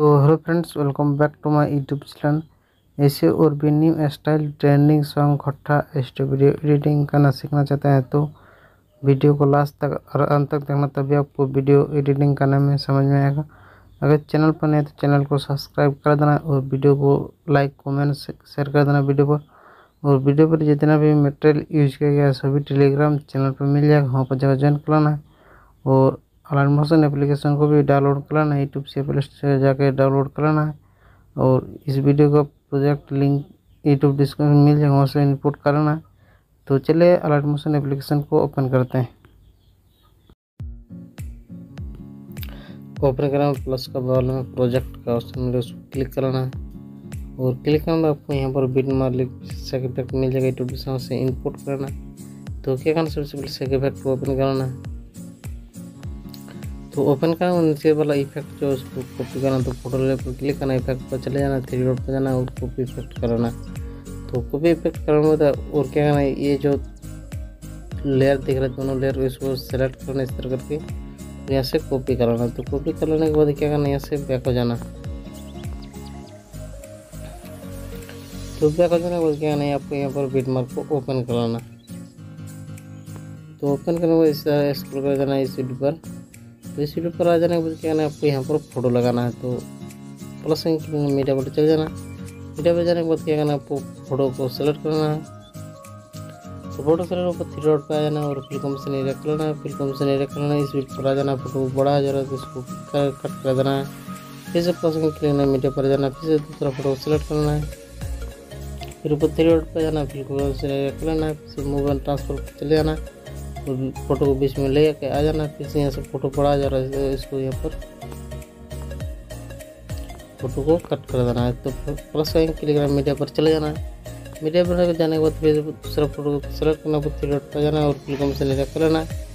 तो hello friends, welcome back to my YouTube channel. ऐसे और भी न्यू स्टाइल ट्रेंडिंग सॉन्ग खट्टा वीडियो एडिटिंग करना सीखना चाहते हैं तो वीडियो को लास्ट तक और अंत तक देखना, तभी आपको वीडियो एडिटिंग करने में समझ में आएगा। अगर चैनल पर नहीं तो चैनल को सब्सक्राइब कर देना और वीडियो को लाइक कमेंट शेयर कर देना वीडियो पर। और वीडियो पर जितना भी मटेरियल यूज़ किया गया है, सभी टेलीग्राम चैनल पर मिल जाएगा। वहाँ पर जगह ज्वाइन कराना है। और अलार्म मोशन एप्लीकेशन को भी डाउनलोड कर लेना है यूट्यूब से प्ले स्टोर जाकर डाउनलोड कर लेना है और इस वीडियो का प्रोजेक्ट लिंक यूट्यूब डिस्क्रिप्शन मिल जाएगा, वहाँ से इनपुट कर लेना है तो चलिए अलर्ट मोशन एप्लीकेशन को ओपन करते हैं। ओपन करना प्लस का बगल में प्रोजेक्ट का ऑप्शन मिले उसको क्लिक करना। है और क्लिक करना आपको यहाँ पर बिट मार मालिक सेक मिल जाएगा यूट्यूब से इनपुट करना। तो क्या करना सबसे पहले सेक इफ़ेक्ट को ओपन करना। है तो ओपन करना नीचे वाला इफ़ेक्ट जो उसको कॉपी करना तो फ़ोटो ले पर क्लिक करना इफ़ेक्ट पर चले जाना थ्री डॉट पर जाना, और कॉपी इफ़ेक्ट करना। तो कॉपी इफ़ेक्ट करने में और क्या करना है ये जो लेयर दिख रहा है, दोनों लेयर इसको सेलेक्ट करना इस तरह करके, यहाँ से कॉपी कराना। तो कॉपी कर लेने के बाद क्या करना, यहाँ से बैक हो जाना। तो बैक हो जाने के बाद क्या करना है आपको यहाँ पर बीट मार्क को ओपन कराना। तो ओपन करने के बाद इस तरह एक्सप्लोर कर जाना इस वीडियो पर। तो इस वीडियो पर आ जाने के बाद क्या है आपको यहाँ पर फ़ोटो लगाना है तो प्लस मीडिया पर चल जाना। मीडिया पर जाने के बाद क्या करना आपको फ़ोटो को सेलेक्ट करना है। तो फ़ोटो सेलेक्ट ऊपर थ्री डॉट पर आ जाना और फिल कम से नहीं रख लेना फिल कम से नहीं रख लेना इस वीडियो पर आ जाना फ़ोटो बड़ा आ जा रहा है तो इसको कट कर देना है। फिर से प्लस क्लिक करना मीडिया पर जाना, फिर से दूसरा फ़ोटो सेलेक्ट करना है। फिर ऊपर थ्री डॉट पर जाना फिर कम से रख लेना है, फिर मूव एंड ट्रांसफ़र पर चले जाना। है फ़ोटो को बीच में ले के आ जाना, फिर से यहाँ से फ़ोटो पड़ा जा रहा है इसको यहाँ पर। फ़ोटो को कट कर देना है तो प्लस का क्लिक करना मीडिया पर चले जाना है। मीडिया पर जाने के बाद फिर दूसरा फ़ोटो को सेलेक्ट करना थ्री डॉट पर जाना है और फिर कम से लेकर कर लेना है।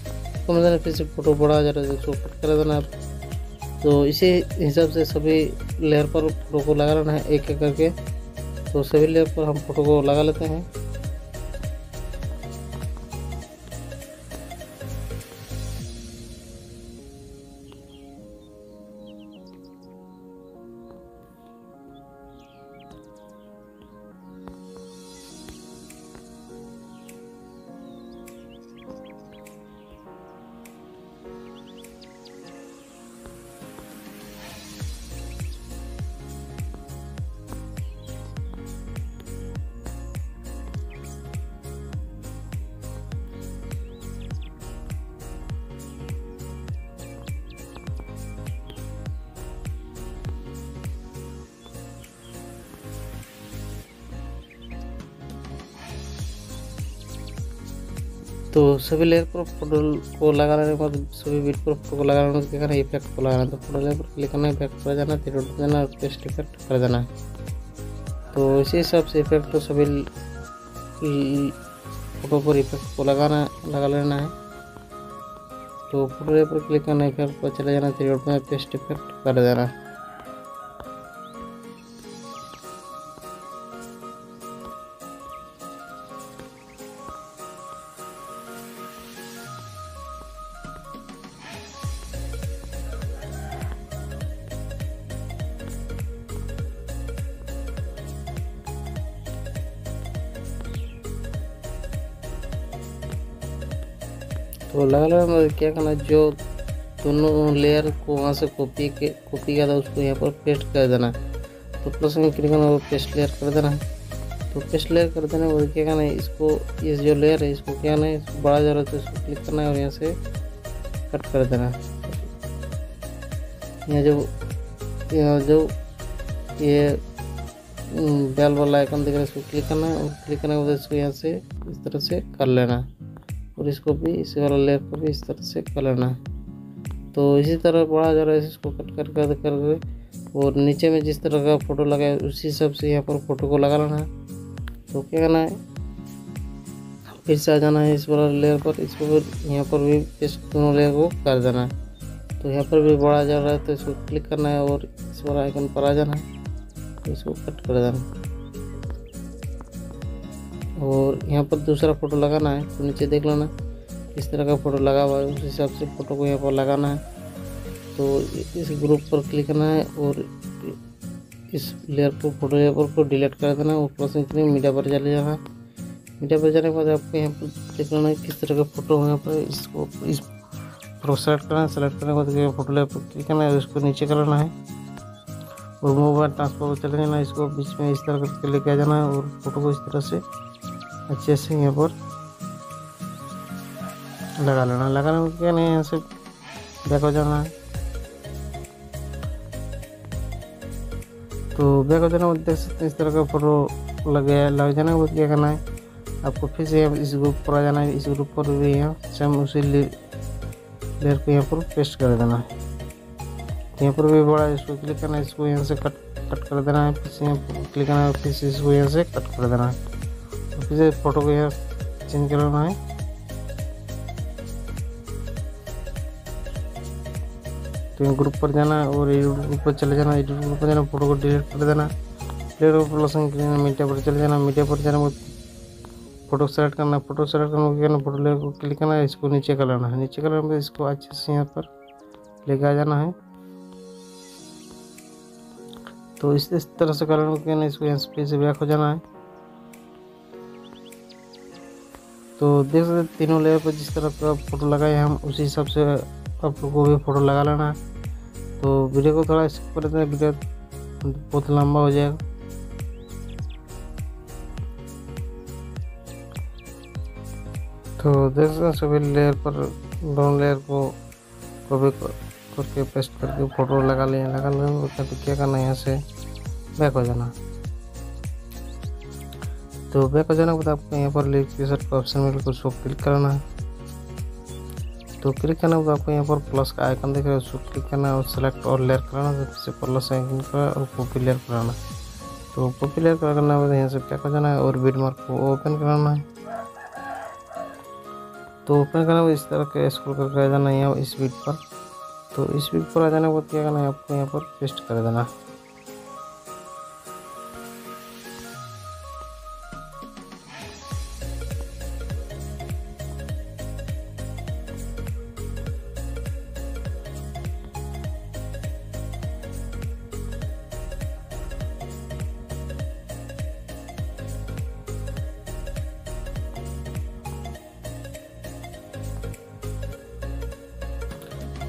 कम से फिर से फ़ोटो बड़ा जा रहा है, उसको कट कर देना है। तो इसी हिसाब से सभी लेयर पर फ़ोटो को लगा लेना है एक एक करके। तो सभी लेयर पर हम फ़ोटो को लगा लेते हैं। तो सभी लेयर पर फ़ोटो को लगाने के बाद, सभी बीट पर फ़ोटो को लगाने क्या करना इफ़ेक्ट को लगाना तो फ़ोटो लेयर पर क्लिक करना इफ़ेक्ट पर जाना फिर उठ देना और पेस्ट इफ़ेक्ट कर देना है। तो इसी हिसाब से इफ़ेक्ट तो सभी फ़ोटो पर इफ़ेक्ट को लगाना, लगा लेना है। तो फ़ोटो लेयर पर क्लिक करना इफ़ेक्ट पर चले जाना फिर उठ पेस्ट इफ़ेक्ट कर देना तो लगा लगा क्या करना जो दोनों लेयर को वहाँ से कॉपी के कॉपी किया था, उसको यहाँ पर पेस्ट कर देना तो प्लस में क्लिक करना, वो पेस्ट लेयर कर देना तो पेस्ट लेयर कर देना और क्या करना है, इसको, ये जो लेयर है, इसको क्या करना है, इसको बड़ा रहा है तो इसको क्लिक करना है और यहाँ से कट कर देना यहाँ जो यहाँ जो ये बेल वाला आइकन दिख रहा है, इसको क्लिक करना है और क्लिक करने के बाद इसको यहाँ से इस तरह से कर लेना है। और इसको भी इसी वाला लेयर को भी इस तरह से कर लेना। है तो इसी तरह बड़ा जा रहा है इसको कट कर कर कर और नीचे में जिस तरह का फ़ोटो लगा है उसी हिसाब से यहाँ पर फ़ोटो को लगा लेना। है तो क्या करना है? फिर से आ जाना है इस वाला लेयर पर। इसको फिर यहाँ पर भी इस दोनों लेयर को कर देना। है तो यहाँ पर भी बड़ा जा रहा है तो इसको क्लिक करना है और इस वाला आइकन पर आ जाना है। तो इसको कट कर देना। और यहाँ पर दूसरा फ़ोटो लगाना है तो नीचे देख लेना। किस तरह का फ़ोटो लगा हुआ है, उस हिसाब से फ़ोटो को यहाँ पर लगाना है। तो इस ग्रुप पर क्लिक करना है और इस लेयर को, फ़ोटो लेयर को डिलीट कर देना है। और प्लस मीडिया पर चले जाना मीडिया पर जाने के बाद आपको यहाँ पर देख लेना है किस तरह का फ़ोटो है यहाँ पर। इसको इस सेलेक्ट करना है सेलेक्ट करने के बाद फ़ोटो लेयर पर क्लिक करना है और इसको नीचे कर लेना है। और मोबाइल ट्रांसफ़र पर चले जाना इसको बीच में इस तरह करके लेके आ जाना है और फ़ोटो को इस तरह से अच्छे से यहाँ पर लगा लेना। लगाने में क्या नहीं, यहाँ से बैक हो जाना। है तो बैक हो जाना देख सकते हैं इस तरह का फ़ोटो लग गया लग जाने के बाद क्या करना है, आपको फिर से इस ग्रुप पर आ जाना है। इस ग्रुप पर भी यहाँ सेम उसी लेयर को यहाँ पर पेस्ट कर देना है। यहाँ पर भी बड़ा इसको क्लिक करना है, इसको यहाँ से कट कट कर देना है, फिर से यहाँ क्लिक करना है, फिर से इसको यहाँ से कट कर देना है। फिर से फ़ोटो को यहाँ चेंज करना है। तो यहाँ ग्रुप पर जाना है और एडिट ग्रुप पर चले जाना एडिट ग्रुप पर जाना फ़ोटो को डिलीट कर देना डिलीट प्लस मीडिया पर चले जाना मीडिया पर जाना फ़ोटो सेलेक्ट करना फ़ोटो सेलेक्ट करना क्या करना फ़ोटो लेकर क्लिक करना है, इसको नीचे कर लेना है। नीचे कर लेने इसको अच्छे से यहाँ पर लेके आ जाना है। तो इस इस तरह से कर लेना क्या इसको यहाँ से से बैक हो जाना है। तो देख सकते तीनों लेयर पर जिस तरह का फ़ोटो लगाए हम उसी हिसाब से आप लोग को भी फ़ोटो लगा लेना है। तो वीडियो को थोड़ा स्किप कर देते हैं वीडियो बहुत लंबा हो जाएगा। तो देख सकते सभी लेयर पर, दोनों लेयर को कॉपी करके पेस्ट करके फ़ोटो लगा लिए, लगा लेंगे तो क्या करना है यहाँ से बैक हो जाना। तो बैक हो जाने के बाद आपको यहाँ पर लिख का ऑप्शन मिलेगा उसको क्लिक करना है। तो क्लिक करना होगा आपको यहाँ पर प्लस का आइकन दिख रहा है, उसको क्लिक करना है और सेलेक्ट और लेयर कराना फिर प्लस आइकन का और कॉपी लेयर कराना तो कॉपी लेयर करना है यहाँ से पैक हो जाना है और बीड मार्क को ओपन कराना है। तो ओपन करना इस तरह के स्क्रॉल करके आ जाना है यहाँ इस बीट पर। तो इस बीट पर आ जाने बहुत क्या करना है आपको यहाँ पर पेस्ट कर देना।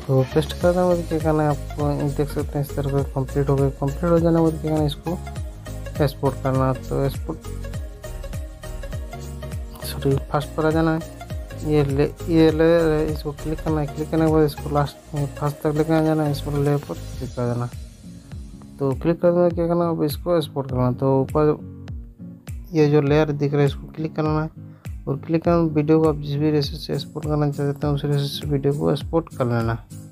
तो पेस्ट कर देना बाद क्या करना है आपको देख सकते हैं इस तरह का कंप्लीट हो गया। कंप्लीट हो जाने के बाद क्या करना है। इसको एक्सपोर्ट करना तो एक्सपोर्ट सॉरी फ़र्स्ट पर आ जाना है। ये ले ये ले इसको क्लिक करना है। क्लिक करने के बाद इसको लास्ट फ़र्स्ट तक लेकर आ जाना है। इसको ले पर क्लिक कर देना। तो क्लिक कर देना, क्या करना अब इसको एक्सपोर्ट करना तो ऊपर ये जो लेयर दिख रहा है, इसको क्लिक करना है। और क्लिक करना वीडियो को आप जिस भी रेसिपी से एक्सपोर्ट करना चाहते हैं, उस रेसिपी से वीडियो को एक्सपोर्ट कर लेना है।